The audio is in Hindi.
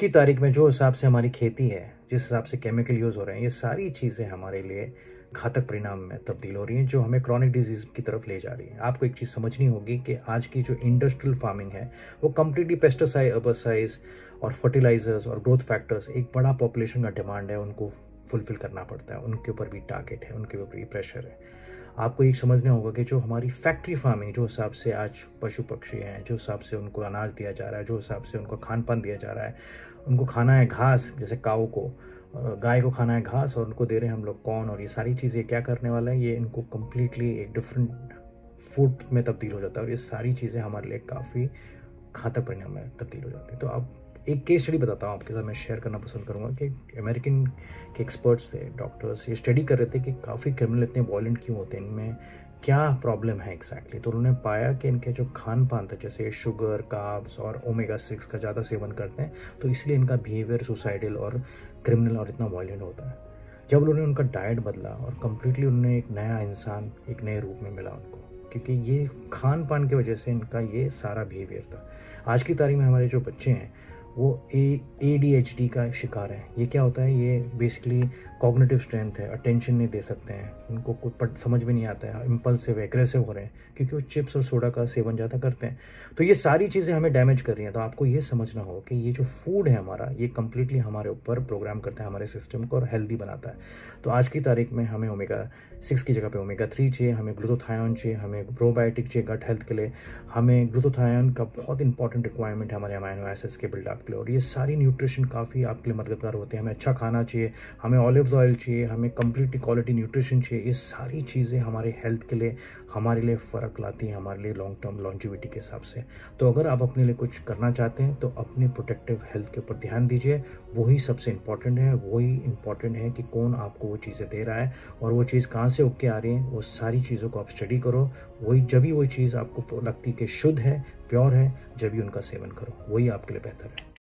की तारीख में जो हिसाब से हमारी खेती है, जिस हिसाब से केमिकल यूज़ हो रहे हैं, ये सारी चीज़ें हमारे लिए घातक परिणाम में तब्दील हो रही हैं, जो हमें क्रॉनिक डिज़ीज़ की तरफ़ ले जा रही है। आपको एक चीज़ समझनी होगी कि आज की जो इंडस्ट्रियल फ़ार्मिंग है, वो कम्प्लीटली पेस्टिसाइड अर्बसाइज और फर्टिलाइजर्स और ग्रोथ फैक्टर्स एक बड़ा पॉपुलेशन का डिमांड है, उनको फुलफिल करना पड़ता है। उनके ऊपर भी टारगेट है, उनके ऊपर भी प्रेशर है। आपको ये समझना होगा कि जो हमारी फैक्ट्री फ़ार्मिंग जो हिसाब से आज पशु पक्षी हैं, जो हिसाब से उनको अनाज दिया जा रहा है, जो हिसाब से उनको खान पान दिया जा रहा है, उनको खाना है घास, जैसे काऊ को गाय को खाना है घास और उनको दे रहे हैं हम लोग कौन और ये सारी चीज़ें क्या करने वाला है, ये इनको कम्प्लीटली एक डिफरेंट फ़ूड में तब्दील हो जाता है और ये सारी चीज़ें हमारे लिए काफ़ी घातक परिणाम में तब्दील हो जाती है। तो आप एक केस स्टडी बताता हूँ आपके साथ, मैं शेयर करना पसंद करूँगा कि अमेरिकन के एक्सपर्ट्स थे डॉक्टर्स ये स्टडी कर रहे थे कि काफ़ी क्रिमिनल इतने वॉयलेंट क्यों होते हैं? इनमें क्या प्रॉब्लम है एग्जैक्टली तो उन्होंने पाया कि इनके जो खान पान था, जैसे शुगर काब्स और ओमेगा सिक्स का ज़्यादा सेवन करते हैं तो इसलिए इनका बिहेवियर सुसाइडल और क्रिमिनल और इतना वॉयलेंट होता है। जब उन्होंने उनका डाइट बदला और कम्प्लीटली उन्होंने एक नया इंसान, एक नए रूप में मिला उनको, क्योंकि ये खान पान की वजह से इनका ये सारा बिहेवियर था। आज की तारीख में हमारे जो बच्चे हैं वो ए ए का शिकार है। ये क्या होता है? ये बेसिकली कॉग्निटिव स्ट्रेंथ है अटेंशन नहीं दे सकते हैं। उनको कुछ समझ में नहीं आता है। इम्पल्सिव एग्रेसिव हो रहे हैं, क्योंकि वो चिप्स और सोडा का सेवन ज़्यादा करते हैं। तो ये सारी चीज़ें हमें डैमेज कर रही हैं। तो आपको ये समझना हो कि ये जो फ़ूड है हमारा, ये कम्प्लीटली हमारे ऊपर प्रोग्राम करता है, हमारे सिस्टम को और हेल्दी बनाता है। तो आज की तारीख में हमें ओमेगा सिक्स की जगह पे ओमेगा थ्री चाहिए, हमें ग्लूथोथायन चाहिए, हमें प्रोबायोटिक चाहिए गट हेल्थ के लिए। हमें ग्लूथोथायन का बहुत इंपॉर्टेंट रिक्वायरमेंट है हमारे अमाइनो एसिड्स के बिल्डअप के लिए। और ये सारी न्यूट्रिशन काफ़ी आपके लिए मददगार होते हैं। हमें अच्छा खाना चाहिए, हमें ऑलिव ऑयल चाहिए, हमें कम्प्लीटली क्वालिटी न्यूट्रिशन चाहिए। ये सारी चीज़ें हमारे हेल्थ के लिए, हमारे लिए फ़र्क लाती हैं, हमारे लिए लॉन्ग टर्म लॉन्जिविटी के हिसाब से। तो अगर आप अपने लिए कुछ करना चाहते हैं तो अपने प्रोटेक्टिव हेल्थ के ऊपर ध्यान दीजिए। वही सबसे इंपॉर्टेंट है, वही इंपॉर्टेंट है कि कौन आपको वो चीज़ें दे रहा है और वो चीज़ कहाँ से उग के आ रही है, वो सारी चीज़ों को आप स्टडी करो। वही जब भी वही चीज़ आपको लगती कि शुद्ध है प्योर है, जब भी उनका सेवन करो। वही आपके लिए बेहतर है।